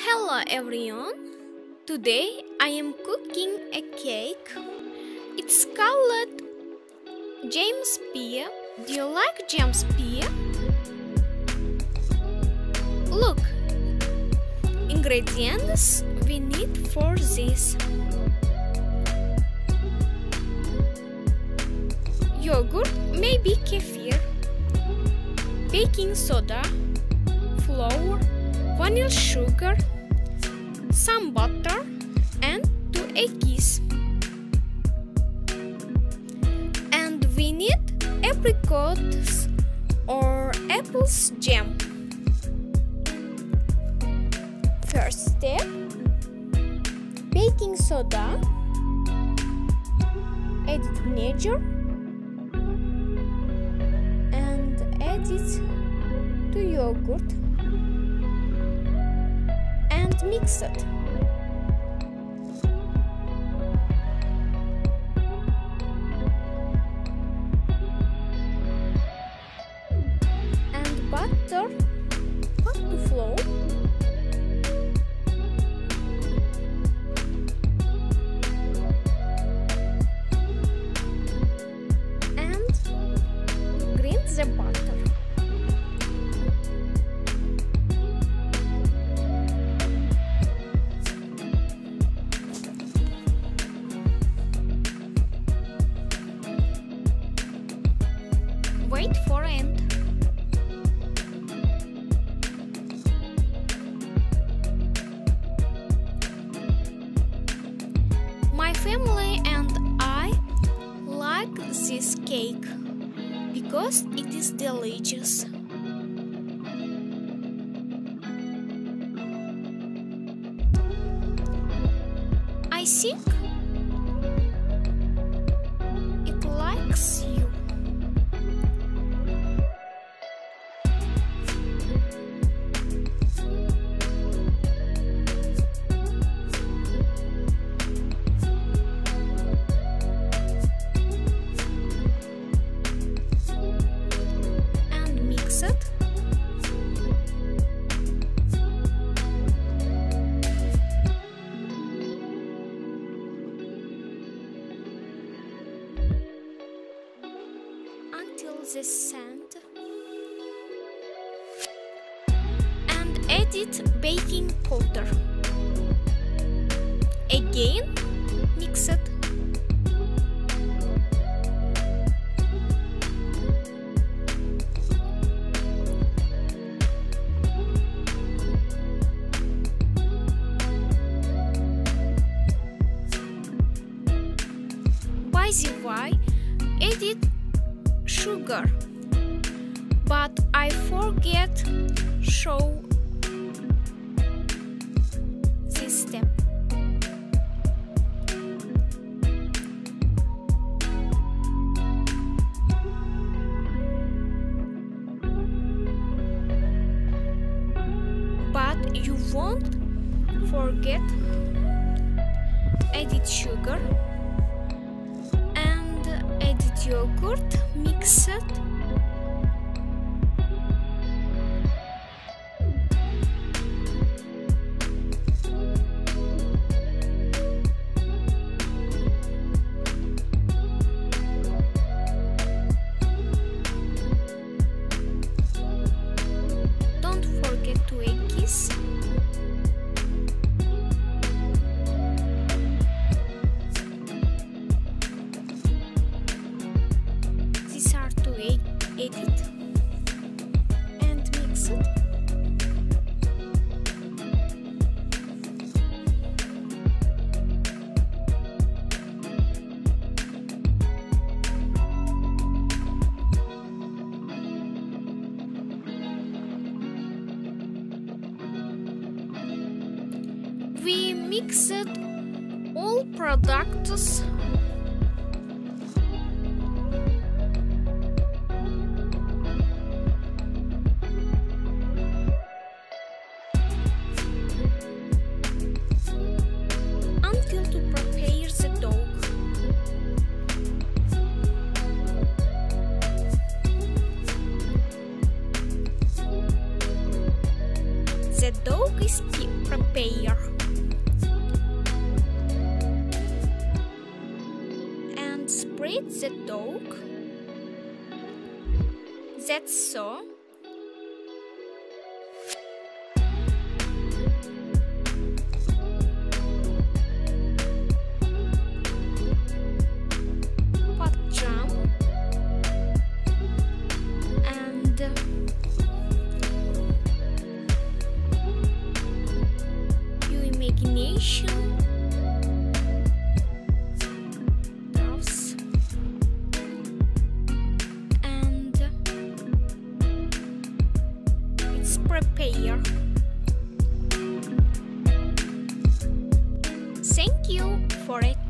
Hello everyone. Today I am cooking a cake. It's called James Pia. Do you like James Pia? Look, ingredients we need for this. Yogurt, maybe kefir, baking soda, flour, vanilla sugar, some butter, and two eggs. And we need apricots or apples jam. First step baking soda, add vinegar, and add it to yogurt mix Wait for end. My family and I like this cake because it is delicious. I think the sand and add it baking powder. Again, but I forget show step. But you won't forget added sugar added yogurt, mix it. We mixed all products. Until to prepare the dough. Is coffee the dog. That's so. Uh, your imagination prepare. Thank you for it.